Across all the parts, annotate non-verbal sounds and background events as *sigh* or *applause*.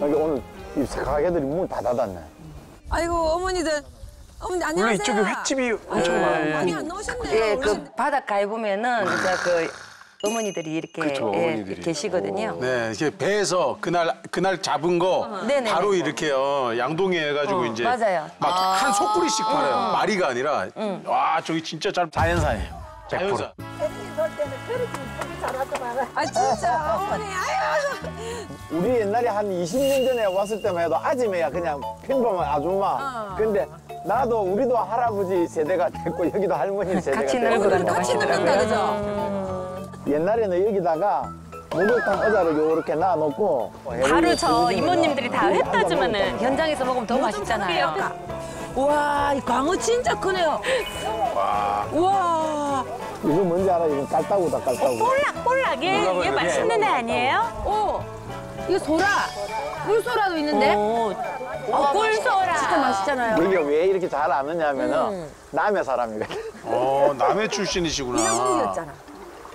여기 오늘 이 가게들이 문 다 닫았네. 아이고 어머니들 어머니 안녕하세요. 원래 이쪽에 횟집이 엄청 많아요. 많이 안 나오셨네요. 예, 그 바닷가에 보면은 이제 그 어머니들이 이렇게 그쵸, 예, 어머니들이. 계시거든요. 네, 이게 배에서 그날 그날 잡은 거 네네네. 바로 이렇게요 양동이에 해가지고 이제 맞아요. 막 한 소쿠리씩 팔아요. 마리가 아니라 와 저기 진짜 잘 자연산이에요. 자연산. 아 진짜 어머니 아유. 우리 옛날에 한 20년 전에 왔을 때만 해도 아줌매야 그냥 평범한 아줌마. 근데 나도 우리도 할아버지 세대가 됐고 여기도 할머니 세대가 같이 됐고 늙어간다고 같이 하시더라고요. 그죠? 옛날에는 여기다가 목욕탕 의자를 요렇게 놔놓고 바로 저 이모님들이 다회 떠주면은 현장에서 먹으면 더 맛있잖아요. 우와 이 광어 진짜 크네요. 우와. 이거 뭔지 알아? 이거 깔따구다 깔따구. 볼락 볼락 얘, 얘 맛있는 애 아니에요? 오 이거 소라 꿀소라도 있는데. 오, 어, 꿀소라. 진짜 맛있잖아요. 여기가 왜 이렇게 잘 아느냐면은 남의 사람이거든. 어 남해 출신이시구나. 인어공주였잖아.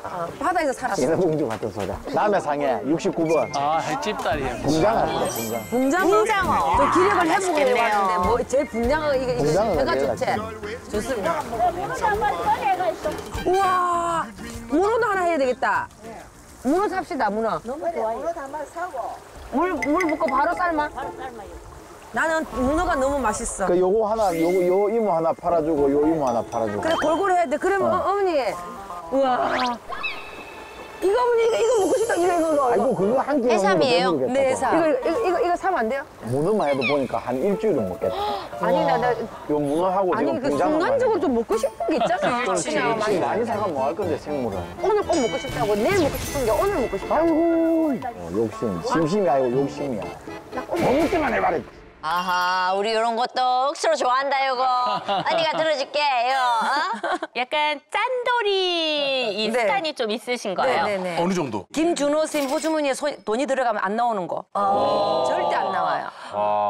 어, 바다에서 살았어. 인어공주 같은 소리야. 남의 상해 69번. 아, 횟집다리에. 분장 아니다 분장. 붕장어. 붕장어. 저 기력을 맛있겠네요. 왔는데 뭐 제일 붕장어 이게 이거 붕장어가 배가 좋지. 좋습니다. 우와 문어도 하나 해야 되겠다. 문어 삽시다 문어. 너무 좋아요. 문어 담아 사고. 물물 붓고 바로 삶아. 나는 문어가 너무 맛있어. 그 요거 하나 요거 요 이모 하나 팔아주고 요 이모 하나 팔아주고. 그래 골고루 해야 돼. 그러면 어. 머니 우와. 이거 어머니 이거 이거 먹고 싶다. 이거 이거 이거. 아이고 그거 한 끼. 해삼이에요? 네, 해삼. 이거 이거 이거 이거 사면 안 돼요? 문어만 해도 보니까 한 일주일은 먹겠다. *gasps* 아니 나 나 요 문어하고 아니 지금 그 분장어 순간적으로 좀 먹고 싶은 게 있잖아. 그렇지 그냥 많이 많이 사가 뭐 할 건데 생물은. 오늘 꼭 먹고 싶다고 내일 먹고 싶은 게 오늘 먹고 싶다. 아이고 어, 욕심 심심이 아니고 욕심이야. 먹기만 해봐라. 아하, 우리 이런 것도 억수로 좋아한다, 이거. 언니가 들어줄게, 이거. 어? 약간 짠돌이 이 네. 습관이 좀 있으신 거예요. 네네네. 어느 정도? 김준호 쌤 호주머니에 손- 돈이 들어가면 안 나오는 거. 절대 안 나와요.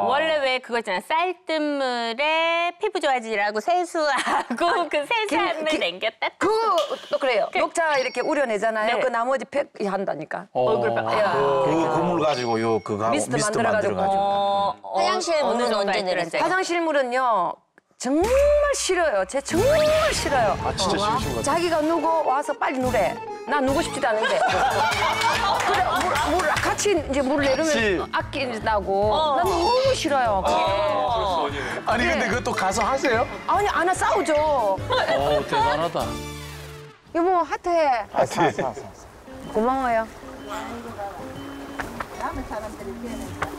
원래 왜 그거 있잖아 쌀뜨물에 피부 좋아지라고 세수하고 그 세수함을 김- 남겼다. 그것도 그래요. 녹차 이렇게 우려내잖아요. 네. 그 나머지 팩 한다니까. 얼굴 봐. 그 그 물 가지고 요 그거 미스트 미스트 만들어 가지고. 만들어가지고. 어, 어, 화장실 어느 문은 정도 언제 할 때는 내렸어요? 제가. 화장실 물은요. 정말 싫어요. 제 정말 싫어요. 아 진짜 싫으신 것 같아. 자기가 누구 와서 빨리 누래. 나 누고 싶지도 않은데. *laughs* 그래, 물, 물 같이 이제 물을 내리면 아낀다고. 난 너무 싫어요. 그게. 아니 근데 그것도 가서 하세요? 아니, 안아 싸우죠. 어, 대단하다. 여보, 하트해. 아, 사, 사, 사. 사. 고마워요. 사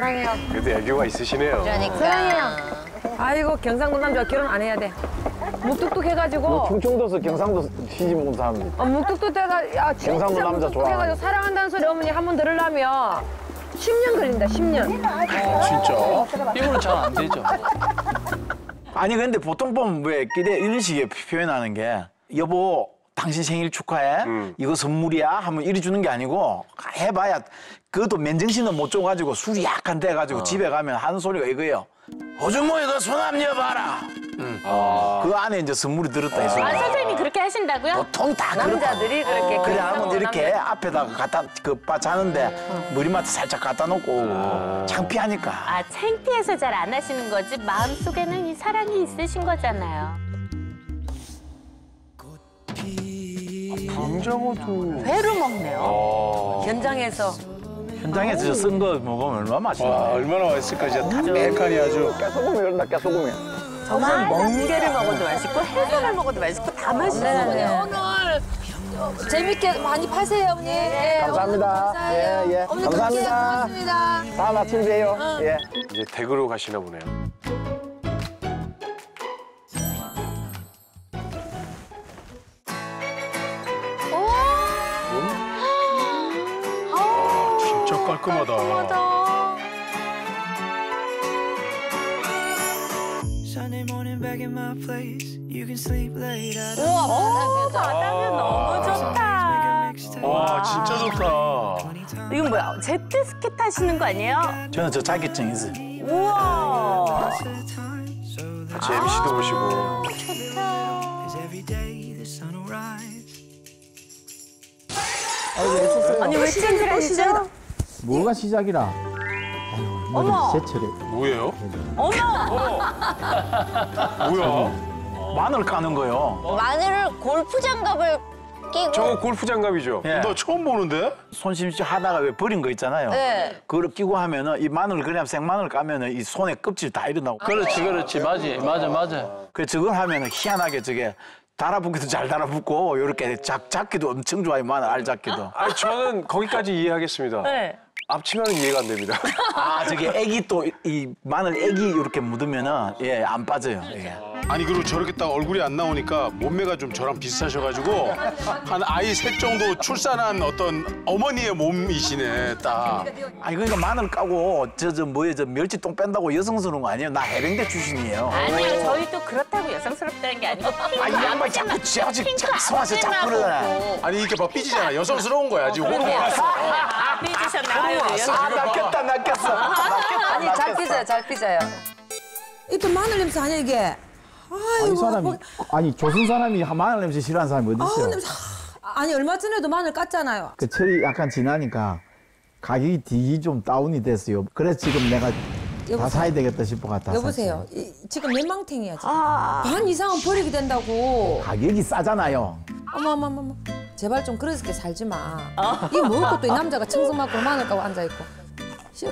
랑해요. 그래도 애교가 있으시네요. 그러니까. 사랑해요. 아이고, 경상도 남자 결혼 안 해야 돼. 묵뚝뚝 해가지고. 뭐 충청도서 경상도 시집 온 사람들. 어, 묵뚝뚝 해가, 야, 경상도 남자 좋아하네. 해가지고 사랑한다는 소리 어머니 한 번 들으려면 10년 걸린다, 10년. 진짜. 이거는 잘 안 되죠. 아니 근데 보통 보면 왜 기대 이런 식의 표현하는 게 여보 당신 생일 축하해 이거 선물이야 하면 이리 주는 게 아니고 해봐야 그것도 맨정신은 못 줘가지고 술이 약한 데 가지고 집에 가면 하는 소리가 이거예요 호주모 이거 손함 여봐라 그 안에 이제 선물이 들었다 이 아, 선생님이 그렇게 하신다고요? 보통 다 그렇다 남자들이 그렇게. 그래 경상도 하면 이렇게 남자- 앞에다가 갖다 그 자는데 머리맡에 살짝 갖다 놓고 오고 창피하니까 아, 창피해서 잘 안 하시는 거지 마음 속에는 이 사랑이 있으신 거잖아요. 김정호도 회로 먹네요. 현장에서. 현장에서 쓴 거 먹으면 얼마나 와 맛있나 얼마나 맛있을까 진짜 담백하니 아주. 깨소금이 이런다 깨소금이. 정말 멍게를 먹어도 맛있고 해삼을 먹어도 맛있고 다 맛있어요. 네, 오늘 재밌게 많이 파세요 어머니. 예, 감사합니다. 감사해요. 예, 예. 어머니 감사합니다. 다음 아침 봬요. 예. 이제 댁으로 가시나 보네요. 깔끔하다. Sunday morning back in my place. You can sleep late. I don't 오, 바다뷰 너무 좋다. 와 진짜 좋다. 이건 뭐야? 제트스키 타시는 거 아니에요? 저는 저 자격증 있어요 우와. 같이 MC도 will rise. 아니 왜 찜질하시죠? 뭐가 시작이라? 아유, 어머. 제철에. 뭐예요? 뭐야? 마늘 까는 거요. 마늘을 골프 장갑을 끼고 저거 골프 장갑이죠? 예. 너 처음 보는데? 손심시 하다가 왜 버린 거 있잖아요. 네. 그걸 끼고 하면은 이 마늘 그냥 생마늘 까면은 이 손에 껍질 다 일어나고. 그렇지, 그렇지. 맞아, 맞아, 맞아. 그 저걸 하면은 희한하게 저게 달아붙기도 잘 달아붙고 요렇게 잡 잡기도 엄청 좋아요 마늘 알 잡기도. 아니 저는 거기까지 이해하겠습니다. 네. 앞치마는 이해가 안 됩니다. *laughs* 아 저게 애기 또 이 마늘 애기 이렇게 묻으면은 예 안 빠져요 이게. 아니 그리고 저렇게 딱 얼굴이 안 나오니까 몸매가 좀 저랑 비슷하셔가지고 한 아이 셋 정도 출산한 어떤 어머니의 몸이시네 딱. 아니 그러니까 마늘 까고 저 저 뭐에 저 멸치 똥 뺀다고 여성스러운 거 아니에요? 나 해병대 출신이에요. 아니요, 저희 또 그렇다고 여성스럽다는 게 아니고 아, 이 양반 자꾸 지하지 자꾸 성화서 자꾸 그러잖아. 아니 이렇게 막 삐지잖아. 여성스러운 거야 지금 호르몬 왔어. 아? 아, 낚였다, 낚였어. 아니 잘 삐져요 잘 삐져요. 이또 마늘 냄새 아니야 이게? 아니, 아이고 사람이, 뭐- 아니, 조선 사람이 마늘 냄새 싫어하는 사람이 어디 있어요? 냄새 하- 아니 얼마 전에도 마늘 깠잖아요. 그 철이 약간 지나니까 가격이 되게 좀 다운이 됐어요. 그래서 지금 내가 다 여보세요? 사야 되겠다 싶어 갖다 여보세요. 이, 지금 맨망탱이야 지금. 반 이상은 버리게 된다고. 가격이 싸잖아요. 어머 어머, 어머. 제발 좀 그렇게 살지 마. 이 먹고 또이 남자가 청소 맡고 마늘 까고 앉아 있고. 시...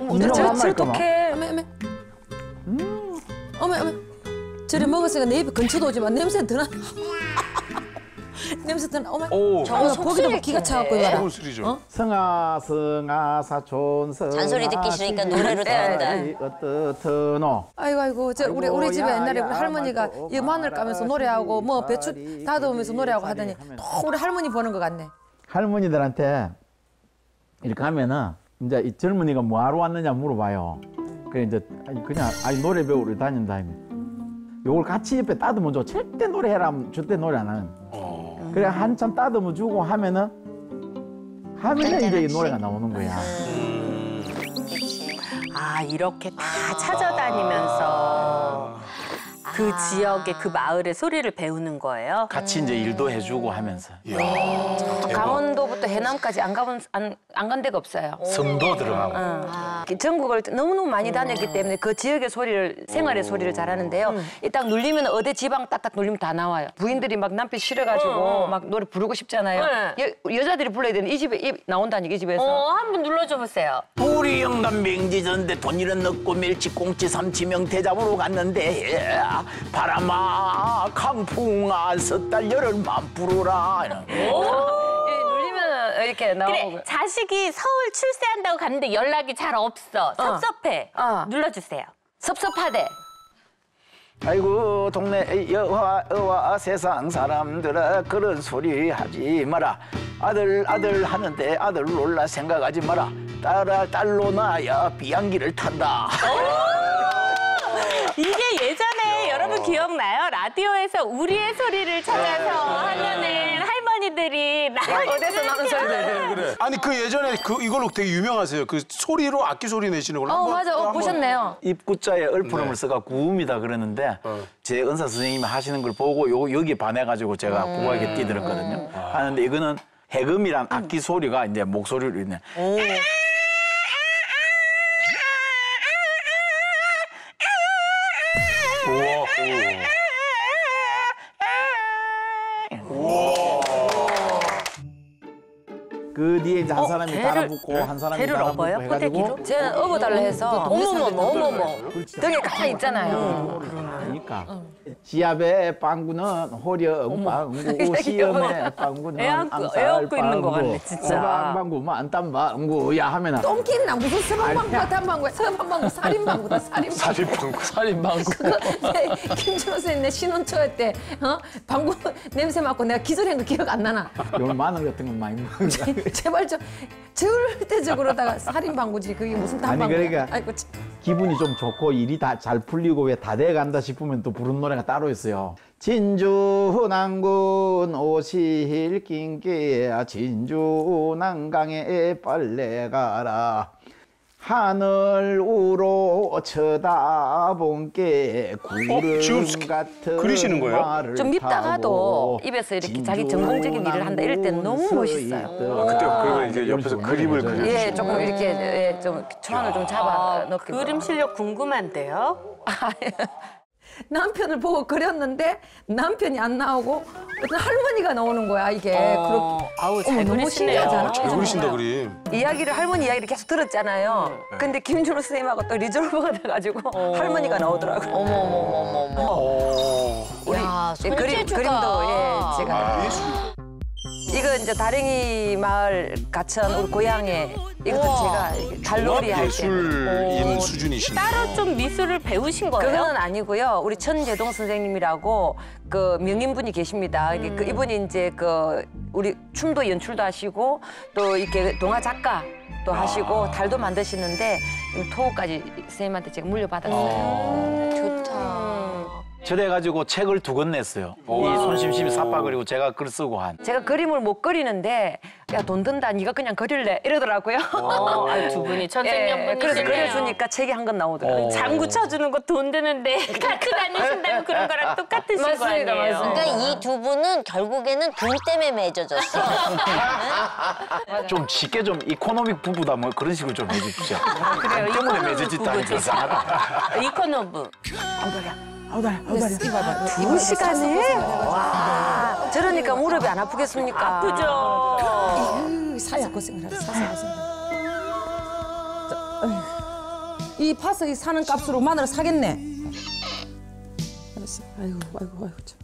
어머, 저 어떡해. 어메 어메. 음. 어메 어메. 저래 먹었으니까 내 입에 근처도 오지만 냄새 드나. 냄새 드나. 어메. 오. 저거 보기도 뭐 기가 차갖고 이거라. 좋은 술이죠. 어? 성아 성아 사촌 성아 잔소리 듣기 싫으니까 노래로 들었다. 어떻노 아이고 아이고 저 우리 우리 집에 옛날에 우리 할머니가 이 마늘 까면서 노래하고 뭐 배추 다듬으면서 노래하고 하더니 또 우리 할머니 보는 것 같네. 할머니들한테 이렇게 하면은 이제 이 젊은이가 뭐하러 왔느냐 물어봐요. 그래 이제 아니, 그냥 아니 노래 배우러 다닌다 하면 요걸 같이 옆에 따듬어 줘. 절대 노래해라 절대 노래 안 하는. 그래 한참 따듬어 주고 하면은 하면은 이제 이 노래가 나오는 거야. 아, 이렇게 다 찾아다니면서 그 지역의 그 마을의 소리를 배우는 거예요? 같이 이제 일도 해주고 하면서 강원도부터 해남까지 안 가본 안간 데가 없어요. 성도 들어가고. 어. 전국을 너무너무 많이 다녔기 때문에 그 지역의 소리를 생활의 소리를 잘 하는데요. 이 딱 눌리면 어디 지방 딱딱 눌리면 다 나와요. 부인들이 막 남편 싫어가지고 막 노래 부르고 싶잖아요. 여, 여자들이 불러야 되는데 이 집에 이 나온다니까 이 집에서. 어, 한 번 눌러줘 보세요. 우리 영감 맹지전대 돈이는 넣고 멸치 꽁치 삼치명 대잡으로 갔는데 예, 바람아 강풍아 섣달 열흘만 불어라 예, 눌리면 이렇게 나오고. 그래, 자식이 서울 출세한다고 갔는데 연락이 잘 없어. 섭섭해. 어. 눌러주세요. 섭섭하대. 아이고 동네 여와 어와 세상 사람들아 그런 소리 하지 마라 아들 아들 하는데 아들 놀라 생각하지 마라 딸아 딸로 나야 비행기를 탄다 이게 예전에 여러분 기억나요? 라디오에서 우리의 소리를 찾아서 하면은 할머니들이 나 어디서 나는 소리들. 그래. 아니 그 예전에 그 이걸로 되게 유명하세요. 그 소리로 악기 소리 내시는 걸로. 어 한번 맞아. 또 어, 한번. 보셨네요. 입구자에 얼푸름을 네. 써가 구음이다 그러는데 어. 제 은사 선생님이 하시는 걸 보고 요 여기 반해가지고 제가 음. 국악에 뛰들었거든요 하는데 이거는 해금이란 악기 소리가 이제 목소리로 있네 우 그 뒤에 이제 한 사람이 개를- 달아붙고 한 사람이 개를 달아붙고 업어요? 해가지고 포대기로? 쟤는 업어달라 해서. 어머머머 어머머 등에 가만히 있잖아요. 그러니까 지압의 빵구는 호령 빵구 시험의 빵구는 애 안고- 암살 애 안고 있는 것 빵구, 같네, 진짜. 호방방구 만땀방구야 하면은 똥끼는 무슨 서방방구야 단방구야 서방방구 살인방구다 살인방구. 살인방구. 살인방구. 김준호 선생님 내 신혼 초에 때 어? 방구 냄새 맡고 내가 기절한 거 기억 안 나나? 요 마늘 같은 건 많이 먹는 *laughs* 제발 좀 절대적으로다가 살인방구지 그게 무슨 아니, 단방구야? 그러니까 아이고 참. 기분이 좀 좋고 일이 다 잘 풀리고 왜 다 돼간다 싶으면 또 부른 노래가 따로 있어요. 진주 난군 오실 긴게 진주 난강에 빨래 가라 하늘 우로 쳐다본 게 구름 지금 스- 같은 그리시는 거예요? 말을 좀 밉다가도 입에서 이렇게 자기 전공적인 일을 한다 이럴 때는 너무 멋있어요. 아, 그때 그러면 이제 옆에서 그림을 그려. 예, 조금 이렇게 예, 좀 초안을 좀 잡아 넣기도. 그림 실력 궁금한데요. *laughs* 남편을 보고 그렸는데 남편이 안 나오고 어떤 할머니가 나오는 거야 이게 그렇게 아우 잘 어머, 너무 그리시네요. 신기하잖아. 잘 그리신다 그림. 이야기를 할머니 이야기를 계속 들었잖아요. 근데 김준호 선생님하고 또 리졸브가 돼가지고 할머니가 나오더라고요. 어머 어머 어머 어머. 어. 우리 야, 예, 그림 손재주가. 그림도 예 제가 이거 이제 다랭이 마을 가천 우리 고향에 이것도 제가 달놀이 할 때. 예술인 수준이신. 따로 좀 미술을 배우신 거예요? 그거는 아니고요. 우리 천재동 선생님이라고 그 명인분이 계십니다. 이게 그 이분이 이제 그 우리 춤도 연출도 하시고 또 이렇게 동화 작가 또 하시고 달도 만드시는데 토까지 선생님한테 제가 물려받았어요. 좋다. 저래가지고 책을 두 권 냈어요. 이 손심심이 사파 그리고 제가 글 쓰고 한. 제가 그림을 못 그리는데 야 돈 든다 네가 그냥 그릴래 이러더라고요. 어, 아유, 두 분이 *laughs* 예, 천생연분이시네요. 그래서 그려주니까 책이 한 권 나오더라고요. 장구 쳐주는 거 돈 드는데 *laughs* 같이 다니신다고 *laughs* 그런 거랑 똑같으신 거 맞습니다, 아니에요? 맞습니다. 그러니까 이 두 분은 결국에는 돈 때문에 맺어졌어. 좀 쉽게 좀 economic 부부다 뭐 그런 식으로 좀 해주십시오. 그래요. 돈 때문에 맺어졌다니까 이상하다. 이코노브. 두 시간에? 와. 저러니까 무릎이 안 아프겠습니까? 아프죠. 아유, 사서 고생을 하네 사서 고생을 자, 어휴. 이 파석이 사는 값으로 마늘 사겠네 알았어 아이고 아이고 아이고 참.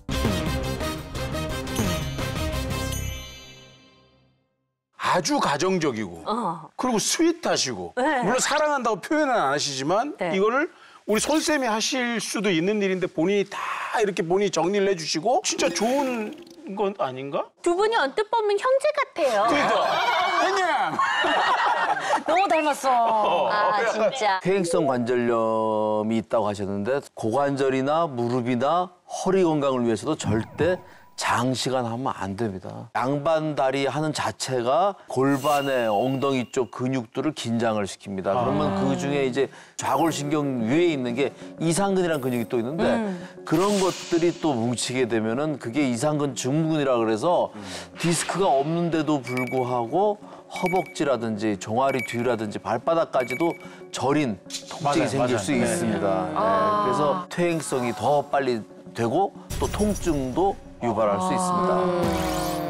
아주 가정적이고 어. 그리고 스윗하시고 네. 물론 사랑한다고 표현은 안 하시지만 네. 이거를 우리 손쌤이 하실 수도 있는 일인데 본인이 다 이렇게 본인이 정리를 해주시고 진짜 좋은 건 아닌가? 두 분이 언뜻 보면 형제 같아요. 그러니까 *laughs* 형님 너무 닮았어. 아 진짜. 퇴행성 관절염이 있다고 하셨는데 고관절이나 무릎이나 허리 건강을 위해서도 절대 장시간 하면 안 됩니다. 양반 다리 하는 자체가 골반의 엉덩이 쪽 근육들을 긴장을 시킵니다. 그러면 그 중에 이제 좌골신경 위에 있는 게 이상근이라는 근육이 또 있는데 그런 것들이 또 뭉치게 되면은 그게 이상근 증후군이라 그래서 디스크가 없는데도 불구하고 허벅지라든지 종아리 뒤라든지 발바닥까지도 저린 통증이 맞아요, 생길 맞아요. 수 네. 있습니다. 네, 그래서 퇴행성이 더 빨리 되고 또 통증도 유발할 수 있습니다.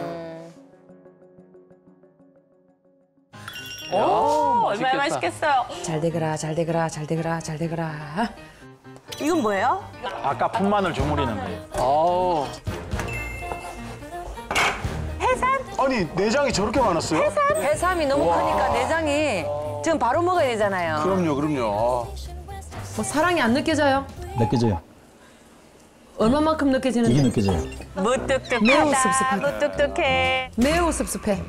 오, 얼마나 맛있겠어요. 잘 되거라 잘 되거라 잘 되거라 잘 되거라 이건 뭐예요? 아까 푼마늘 주무리는 거예요. 해산? 아니 내장이 저렇게 많았어요? 해삼이 너무 크니까 내장이 지금 바로 먹어야 되잖아요. 그럼요 그럼요. 뭐 사랑이 안 느껴져요? 느껴져요. 얼마만큼 느껴지는데? 이게 느껴져요. 무뚝뚝하다. 매우 씁쓸하다. 무뚝뚝해. 매우 섭섭해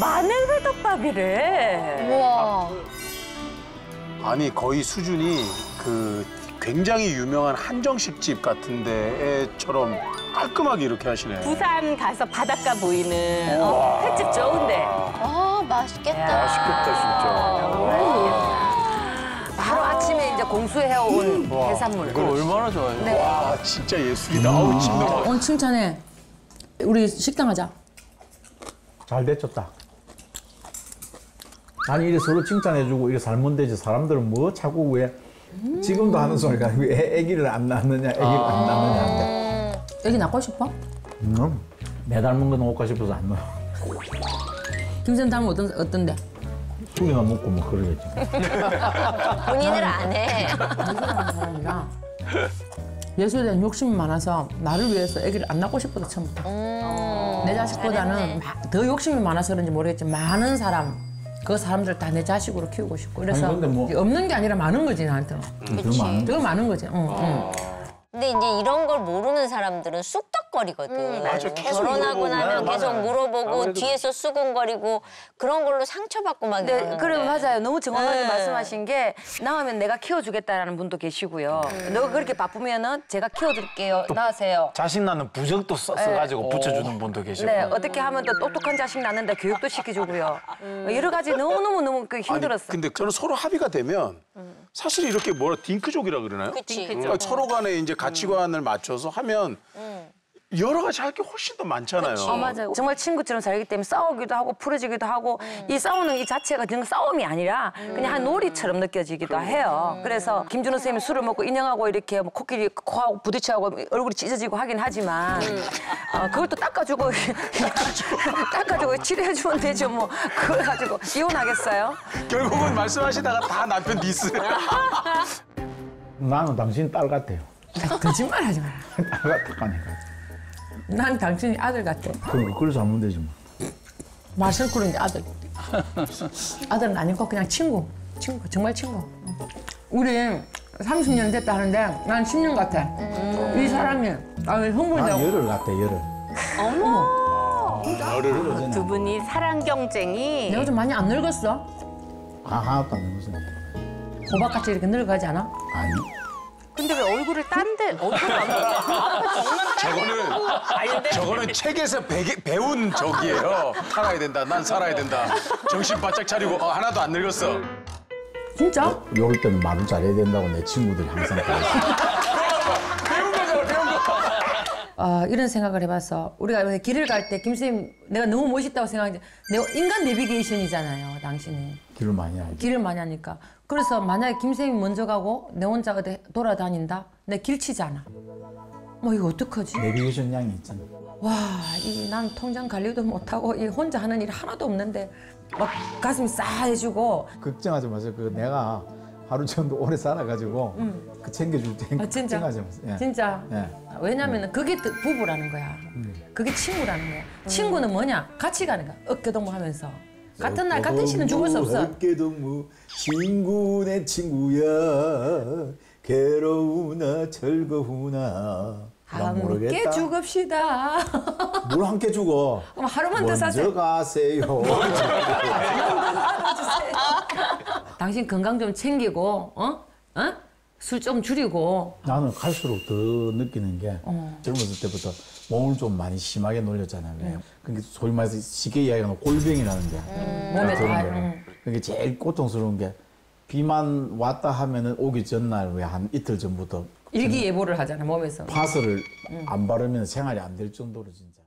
마늘 회덮밥이래. 우와. 아니 거의 수준이 그 굉장히 유명한 한정식 집 같은 데처럼 깔끔하게 이렇게 하시네. 부산 가서 바닷가 보이는 어, 횟집 좋은데. 아 맛있겠다. 맛있겠다 아침에 이제 공수해온 해산물. 이거 얼마나 좋아요. 진짜. 와 진짜 예술이다. 아우 침 넘어. 오늘 칭찬해 우리 식당 하자 잘 데쳤다. 아니 이래 서로 칭찬해주고 이래 살면 되지. 사람들은 뭐 자꾸 왜 지금도 하는 소리가 왜 아기를 안 낳느냐, 아기를 안 낳느냐인데. 애기 낳고 싶어? 음, 내 닮은 거 넣을까 싶어서 안 넣어. 김선 닮은 어떤, 어떤데? 술이나 먹고 뭐 그러겠지. *laughs* 본인을 안 해. 사람이라 예술에 대한 욕심이 많아서 나를 위해서 아기를 안 낳고 싶어서 처음부터. 내 자식보다는 마- 더 욕심이 많아서 그런지 모르겠지만 많은 사람 그 사람들 다 내 자식으로 키우고 싶고. 그래서 아니, 근데 뭐- 이게 없는 게 아니라 많은 거지 나한테는. 더 많은 더 많은 거지. 응, 응. 근데 이제 이런 걸 모르는 사람들은 쑥떡 수근거리거든. 맞아, 계속 결혼하고 물어보고. 나면 맞아, 계속 맞아. 물어보고 아무래도 뒤에서 수근거리고 그런 걸로 상처받고 막 네, 이러는데. 그럼 맞아요. 너무 정확하게 네. 말씀하신 게 낳으면 내가 키워주겠다라는 분도 계시고요. 너 그렇게 바쁘면은 제가 키워드릴게요. 낳으세요. 자식 낳는 부적도 써, 써가지고 붙여주는 분도 계시고. 네, 어떻게 하면 더 똑똑한 자식 낳는데 교육도 시켜주고요. 여러 가지 너무 너무 너무 그 힘들었어요. 근데 저는 서로 합의가 되면 사실 이렇게 뭐라 딩크족이라 그러나요? 그치. 그러니까 서로 간에 이제 가치관을 맞춰서 하면 여러 가지 할 게 훨씬 더 많잖아요. 어, 맞아요. 정말 친구처럼 살기 때문에 싸우기도 하고 풀어지기도 하고 이 싸우는 이 자체가 그냥 싸움이 아니라 그냥 한 놀이처럼 느껴지기도 해요. 그래서 김준호 선생님이 술을 먹고 인형하고 이렇게 뭐 코끼리 코하고 부딪혀하고 얼굴이 찢어지고 하긴 하지만 어, 그걸 또 닦아주고 *laughs* 닦아주고 치료해주면 되죠 뭐 그걸 가지고 이혼하겠어요? 결국은 말씀하시다가 다 남편 디스. 나는 당신 딸 같아요. 거짓말 하지 마라. 딸 같다니까. 난 당신이 아들 같아. 그럼 그걸 잘못 되지 뭐. 말썽 꾸는 게 아들. 아들은 아니고 그냥 친구. 친구, 정말 친구. 우리 30년 됐다 하는데 난 10년 같아. 이 사람이 아, 난 흥분되고 열흘 같아 열흘. 두 분이 사랑 경쟁이 내가 좀 많이 안 늙었어? 아, 하나도 안 먹었어. 호박같이 이렇게 늙어가지 않아? 아니. 근데 왜 얼굴을 딴데 얼굴을 안 보고 저거는 저거는 책에서 배, 배운 적이에요. 살아야 된다. 난 살아야 된다. 정신 바짝 차리고 어, 하나도 안 늙었어. 진짜? 요럴 때는 말을 잘해야 된다고 내 친구들이 항상 그랬어. 어, 이런 생각을 해봤어. 우리가 왜 길을 갈 때 김선생님 내가 너무 멋있다고 생각하는데 내가 인간 내비게이션이잖아요, 당신이. 길을 많이 하지. 길을 많이 하니까. 그래서 만약에 김선생님이 먼저 가고 내 혼자 어디 돌아다닌다? 내 길치잖아. 뭐 이거 어떡하지? 내비게이션 양이 있잖아. 와, 이 난 통장 관리도 못하고 이 혼자 하는 일 하나도 없는데 막 가슴이 싸해지고 걱정하지 마세요. 그 내가 하루 정도 오래 살아가지고 그 챙겨줄 테니까 아, 진짜? 걱정하지 마세요. 예. 진짜 예. 왜냐면 그게 또 부부라는 거야. 그게 친구라는 거야. 친구는 뭐냐? 같이 가는 거야. 어깨동무하면서 같은 날 같은 시는 죽을 수 없어. 어깨동무 친구 내 친구야 괴로우나 즐거우나 난 함께 모르겠다. 죽읍시다. *laughs* 뭘 함께 죽어? 그럼 하루만 더 먼저 사세요. 가세요. *laughs* 당신 건강 좀 챙기고, 어? 어? 술좀 줄이고. 나는 갈수록 더 느끼는 게 어. 젊었을 때부터 몸을 좀 많이 심하게 놀렸잖아요. 왜? 그러니까 소위 말해서 쉽게 이야기하는 골병이라는 게 몸에 그런 다, 거예요. 음. 그게 제일 고통스러운 게 비만 왔다 하면은 오기 전날 왜 한 이틀 전부터 일기예보를 하잖아, 몸에서. 파스를 안 바르면 생활이 안 될 정도로 진짜.